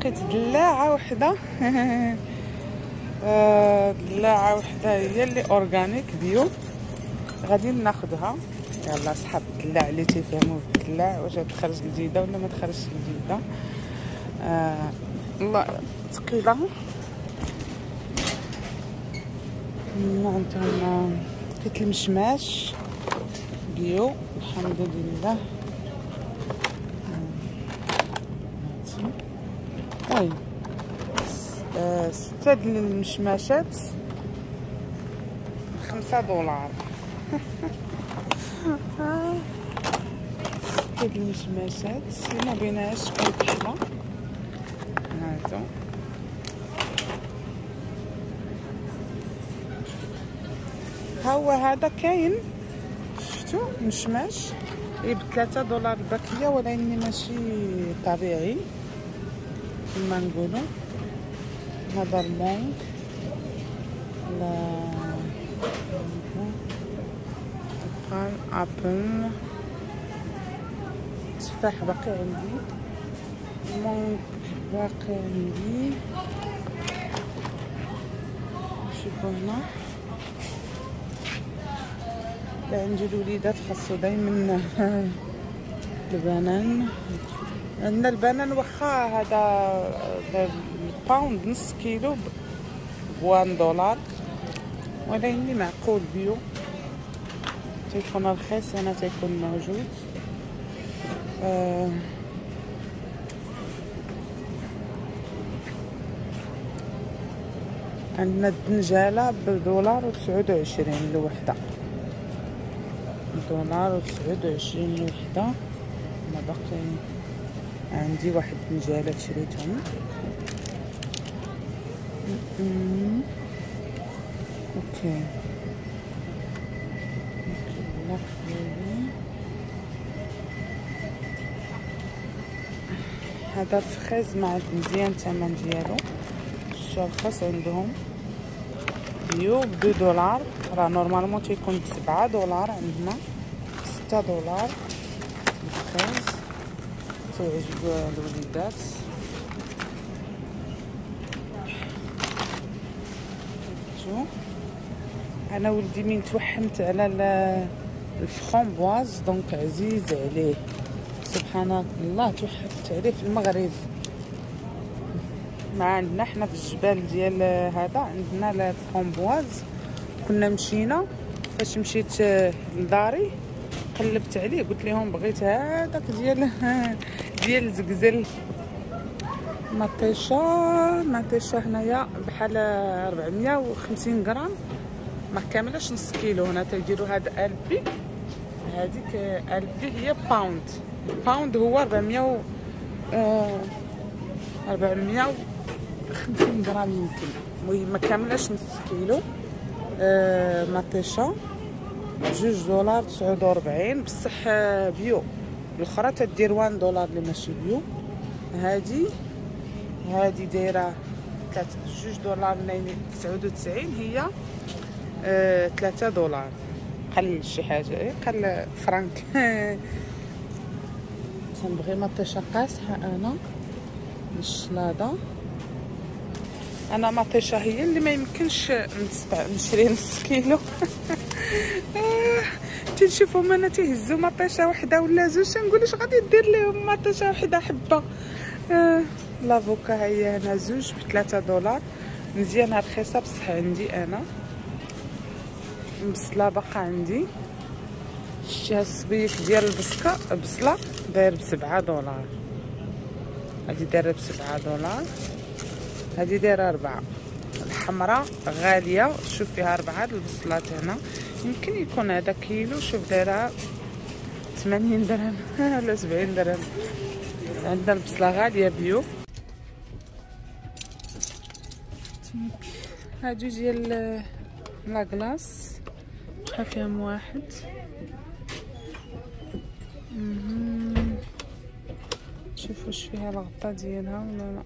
لقيت دلاعة وحدة. آه، دلاعة وحدة هي اللي اورغانيك بيو. غادي ناخذها يلا صحاب الدلاع اللي تيفهموا بالدلاع واش تخرج جديدة ولا ما تخرجش جديدة. آه الله ثقيلة. عندهم لقيت المشماش بيو الحمد لله هاي آه، ستة ديال المشماشات خمسة دولار. ستة ديال المشماشات ما بيناش شكون كحلة هاتو ها هو هذا كاين. شفتو؟ مشماش إيه بثلاثة دولار الباكية ولكن ماشي طبيعي. كما نقولو. هذا المونك لا ابل تفاح باقي عندي مونك باقي عندي شوفوا هنا عندي الوليدات خاصو دايما البنان عندنا البنان واخا هذا ال pound نص كيلو ب one dollar ولكن معقول bio تيكون رخيص هنا تيكون موجود آه عندنا الدنجالة بدولار وتسعود وعشرين الوحدة دولار وتسعود وعشرين الوحدة ما باقي عندي واحد الدنجالة شريتهم أوكي هذا الفخيز مع مزيان الثمن ديالو. رخص عندهم. bio بدو دولار. راه normalement تيكون بسبعة دولار عندنا. ستة دولار. الفخيز تيعجب الوليدات. شو أنا ولدي من توحمت على ال framboises donc عزيز عليه. سبحان الله توحمت عليه في المغرب. ما عندنا حنا في الجبال ديال هذا عندنا الفخومبواز كنا مشينا. فاش مشيت لداري قلبت عليه قلت لهم بغيت هذاك ديال ديال زقزل مطيشة مطيشة هنايا بحال 450 غرام. ما كاملاش نص كيلو هنا تيديروا هاد ألبي. هذيك ألبي هي باوند pound هو 400 و... آه 450 غرام يمكن. المهم ما كاملاش نص كيلو. آه مطيشة. جوج دولار تسعود وربعين. بصح bio. الأخرى تدير one dollar اللي ماشي bio. هادي. هادي دايرة جوج دولار تسعود وتسعين هي آه، ثلاثة دولار. قل شي حاجة إيه؟ قل فرانك. تنبغي مطيشة قاسحة أنا الشلاضة أنا مطيشة هي اللي ما يمكنش نشري نص كيلو تنشوفهم أنا تيهزو مطيشه وحده ولا زوج تنقول اش غادي دير ليهم مطيشه وحده حبه آه لافوكا هي هنا زوج بثلاثة دولار مزيانه رخيصه بصح عندي أنا البصله باقا عندي شتي الصبيك ديال البصله بصله داير بسبعة دولار هادي دايره بسبعة دولار هادي دايره ربعة الحمراء غاليه شوف فيها ربعة البصلات هنا يمكن يكون هذا كيلو شوف دايره 80 درهم ولا 70 درهم عندنا البصله غاليه bio هادو ديال la glace شحال فيهم واحد. شوفوا واش فيها الغطاء ديالها ولا لا.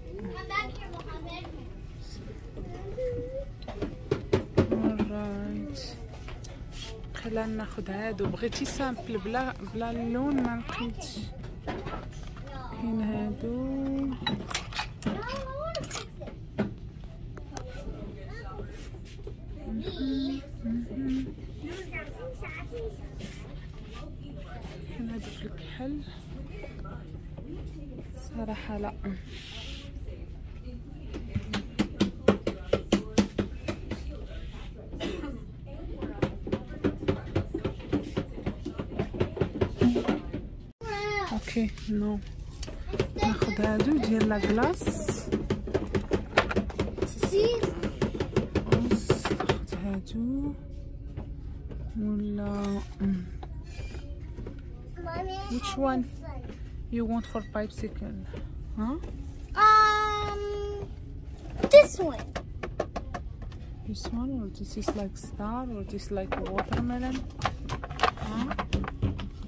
رايت ناخذ هادو. بغيتي simple بلا بلا اللون ما لقيتش. كاين هادو. صراحة لا. أوكي نو ناخد هادو ديال لا كلاص هادو. ولا Which one? you want for bicycle huh Um, this one. this one or this is like star or this like watermelon huh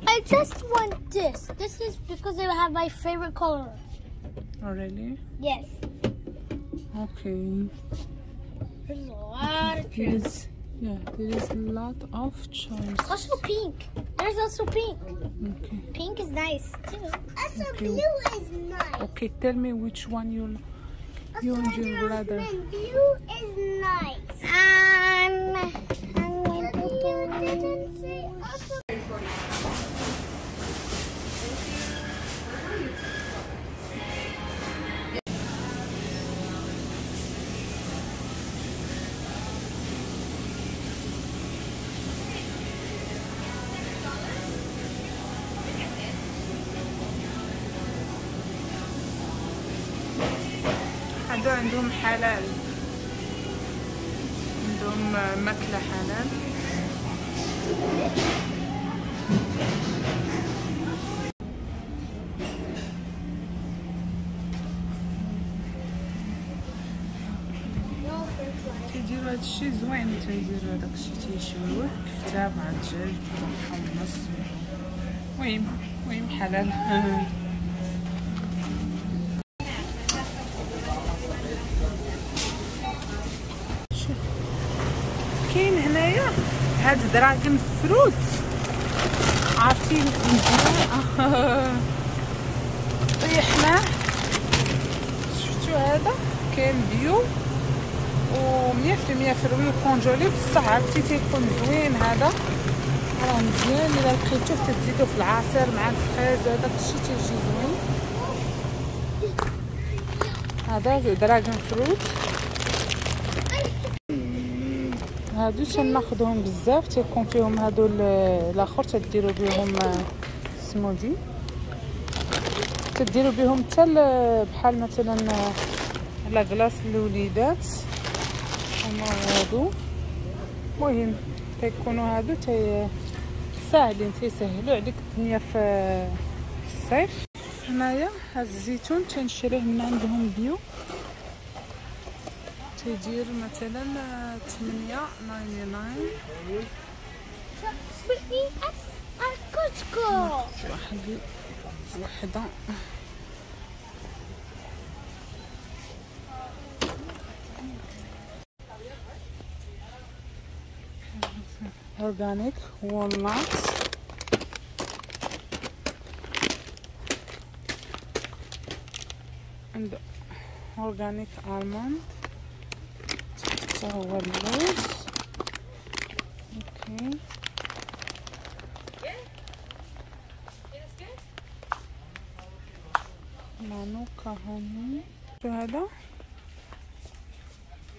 I just want this. This is because I have my favorite color. oh really Yes. okay There's a lot of there is yeah there is a lot of choice Also pink. There's also pink. okay Pink is nice too. Also Okay. blue is nice. okay tell me which one you you and your brother Blue is nice. Um, هادو عندهم حلال. عندهم ماكلة حلال. كيديروا هادشي زوين تيديروا داكشي تيشويوه كفتة مع الدجاج محمص المهم المهم حلال كاين هنايا هاد dragon fruit عارفين طيحناه شفتو هذا؟ كاين bio. و مية في المية fruit و congelé بصح عرفتي تيكون زوين هذا. راه مزيان. إلا لقيتوه تزيدو في العصير مع ال fraise هذاك الشيء تيجي زوين. هذا dragon fruit هادو تناخدهم بزاف تيكون فيهم هادو ال- الآخر تديروا بهم آه، سمودي تديروا بهم حتى ال- بحال مثلا آه، la glace الوليدات. هما هادو. المهم تيكونوا هادو تي ساهلين تيسهلوا عليك الدنيا في في الصيف. هنايا هاد الزيتون تنشريه من عندهم بيو. تيدير مثلا 8 99 Sweetie, at, at Costco. واحد organic walnuts and organic almond هو اللوز أوكي. مانوكا هوني شو هذا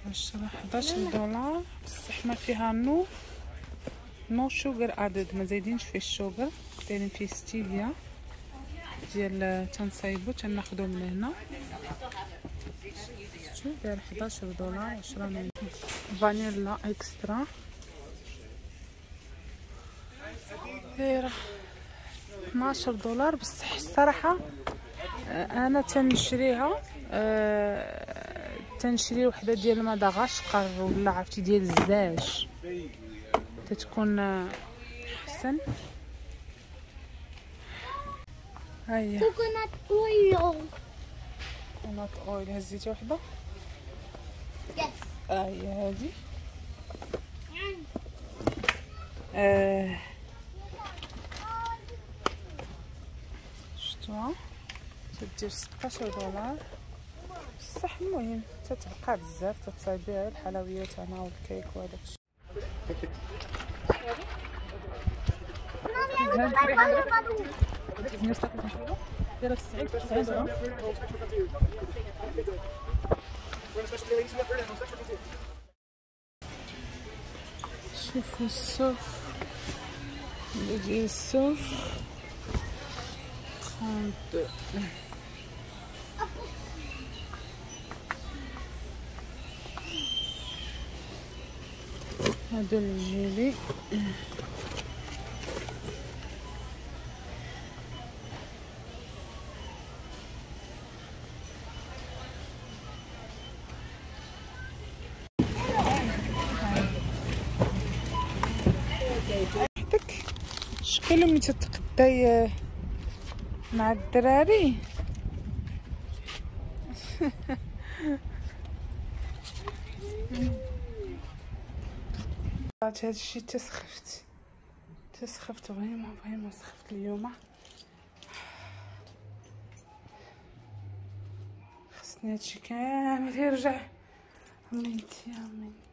عشرة 11 دولار بصح ما فيها no. no sugar added ما زايدينش فيه ال sugar دايرين فيه ستيفيا ديال تنصايبو تناخدو من هنا؟ شو داير 11 دولار 10 من vanilla extract دايره 12 دولار بصح الصراحة آه، أنا تنشريها آه، تنشري وحدة ديال مدغشقر ولا عرفتي ديال الزاج. تتكون آه، أحسن. هيا Coconut oil. كونات اويل هزيتي وحدة؟ Yes. هي هادي. آه. شفتوها تدير 16 دولار. بصح المهم تتبقى بزاف تتصايب بها الحلويات هنا والكيك وهداك الشيء شوفوا الصوف ديال الصوف 32 هادو شكون اللي تتقداي مع الدراري. هاد الشي تسخفت. تسخفت. vraiment vraiment سخفت اليوم. خصني هادشي كامل يرجع. عمينتي عمينتي